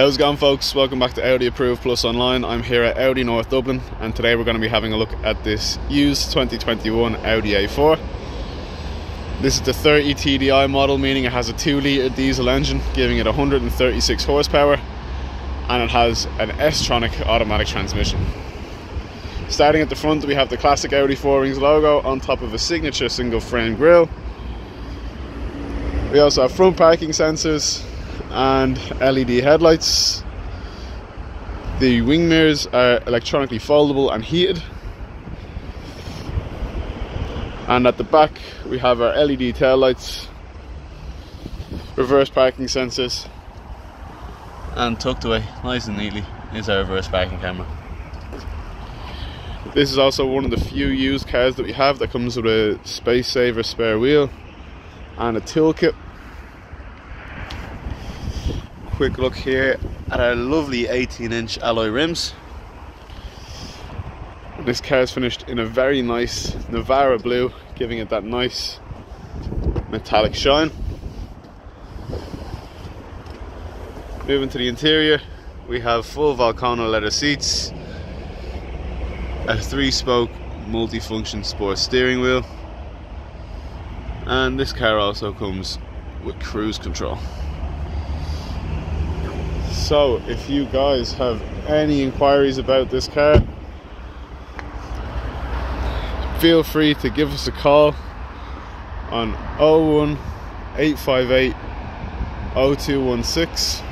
How's it going folks? Welcome back to Audi Approved Plus Online. I'm here at Audi North Dublin and today we're going to be having a look at this used 2021 Audi A4. This is the 30 TDI model meaning it has a 2 litre diesel engine giving it 136 horsepower and it has an S-tronic automatic transmission. Starting at the front we have the classic Audi 4 Rings logo on top of a signature single frame grille. We also have front parking sensors and LED headlights. The wing mirrors are electronically foldable and heated. And at the back we have our LED tail lights, reverse parking sensors, and tucked away nice and neatly is our reverse parking camera. This is also one of the few used cars that we have that comes with a space saver spare wheel and a toolkit quick look here at our lovely 18 inch alloy rims. This car is finished in a very nice Navarra blue, giving it that nice metallic shine. Moving to the interior, we have full Valcona leather seats, a three spoke multifunction sport steering wheel, and this car also comes with cruise control. So, if you guys have any inquiries about this car, feel free to give us a call on 01 858 0216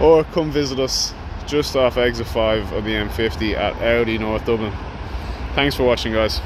or come visit us just off exit 5 of the M50 at Audi North Dublin. Thanks for watching guys.